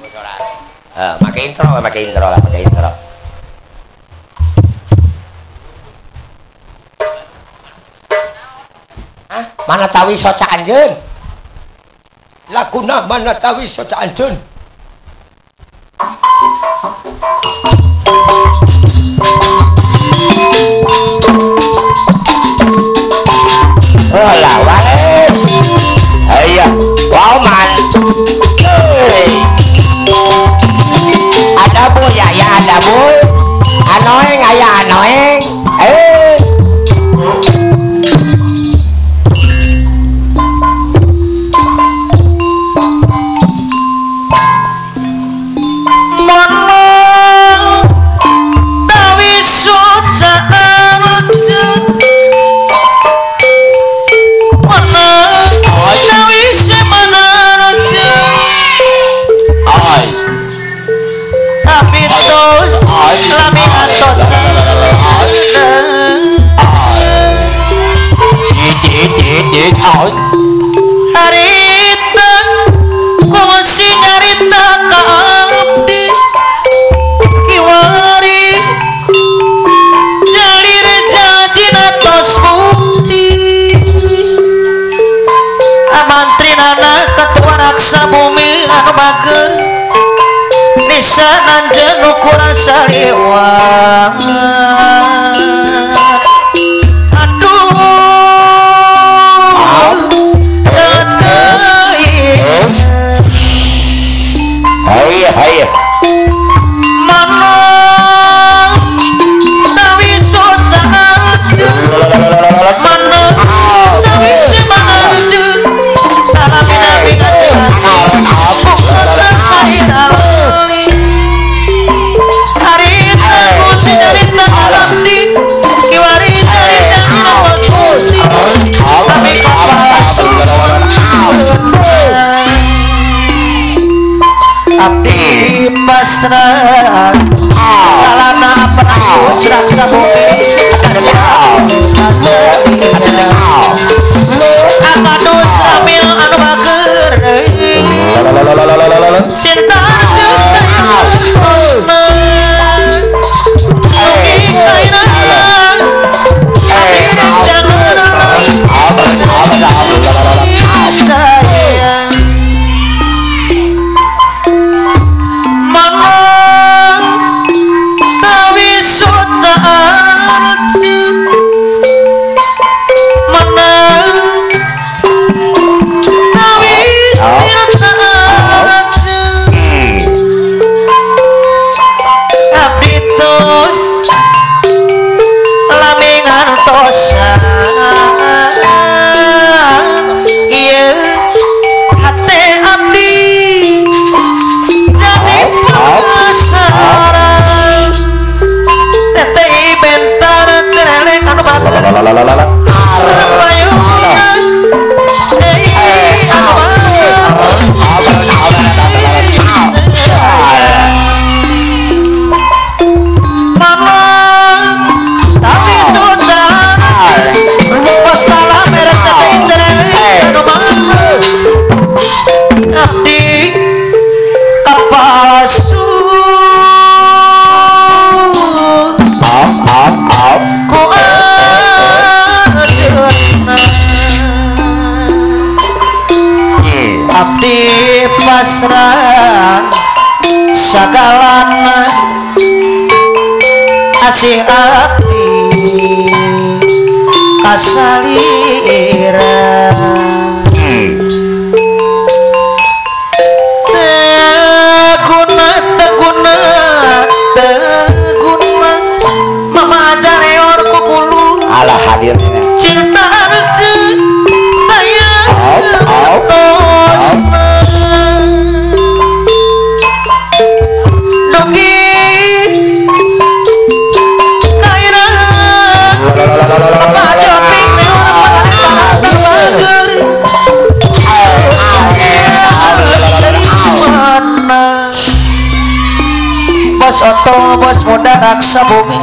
Eh, pakai intro, pakai intro lah, pakai intro. Hah? Mana tawi soca anjeun? Laguna mana tawi soca anjeun? hoy harita kungsi nyarita ka abdi kiwari jalir janji natos bukti. Amantrinana ketua raksa bumi akbager nisanan jenuk kurasa liwang 来来来来来来来。啦啦啦啦啦。sakalana asih abdi kasalira teguna teguna teguna. Mama aja reor kukulu. Alah hadir anak sabumi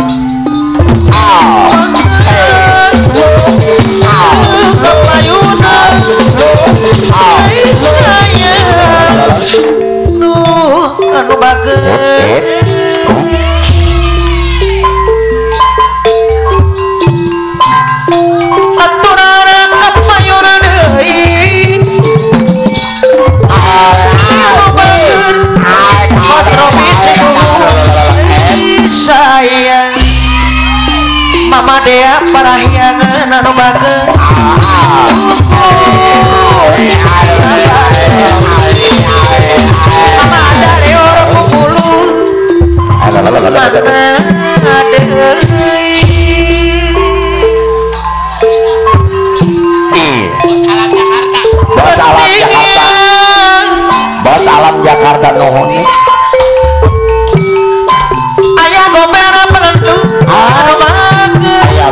Sayang Nu anu bagus Mama Dea para hiangan anu bake Mama ada leor kubulu. mama ada euy. Iya. Bos Alam Jakarta. Bos Alam Jakarta nuhun.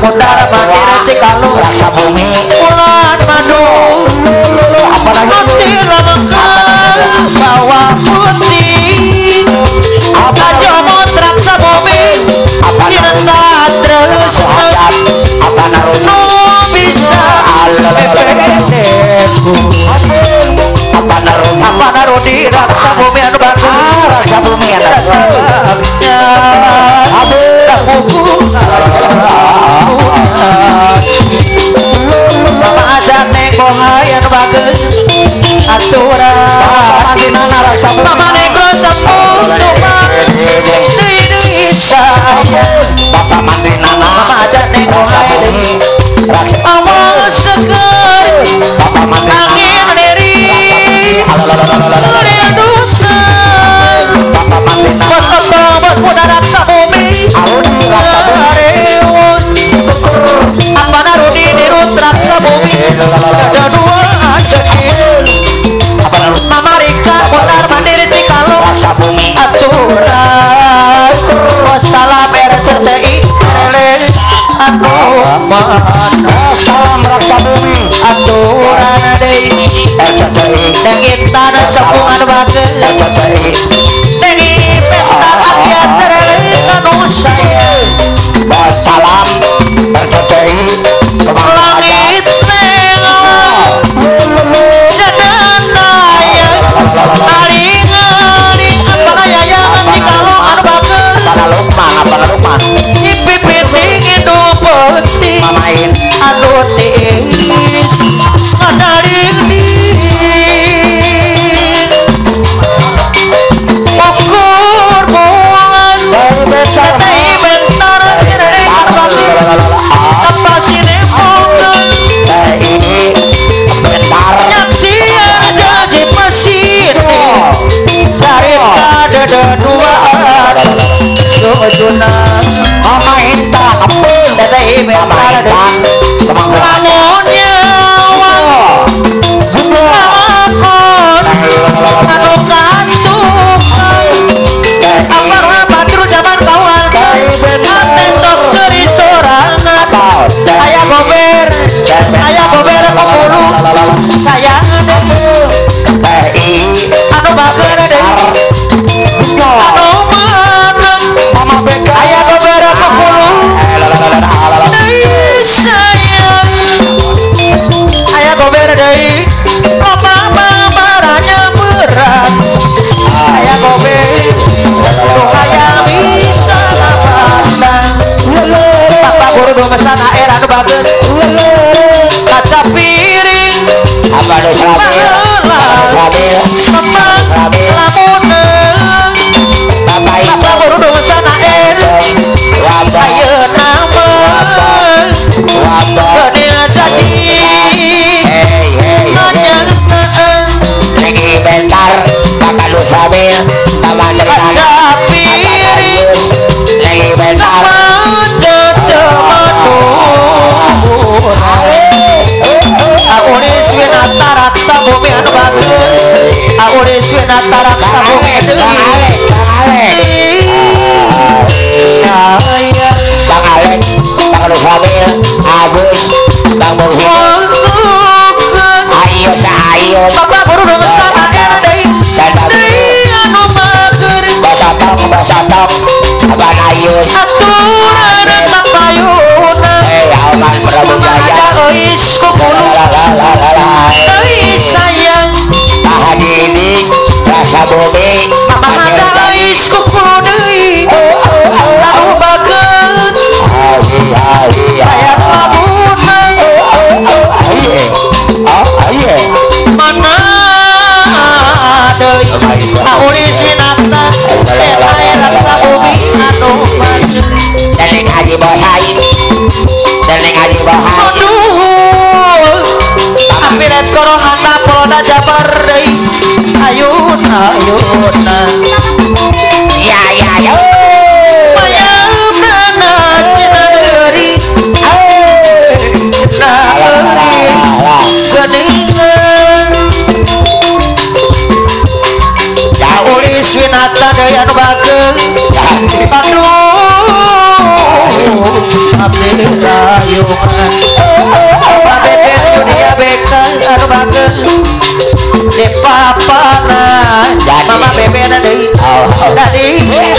Mundara Mandira Cikalu Raksa Bumi Bulan Madu Apalagi Hati Lelengkau apa naro apa naro di raksa bumi anu bagus ah, raksa bumi anu bagus abura kuku mama ada anu atura mama nana raksa bumi? Mama nego sembuh semua dui dui bapak mandi nana. Mama raksa raksa bumi aturan deui eta deui tengit tanah sepungan bagel eta deui tengit peta akhir terleuit anu saya batalam eta deui kemala ada parai ayun ayun Papa na, mama bebe na deh. oh, oh. na deui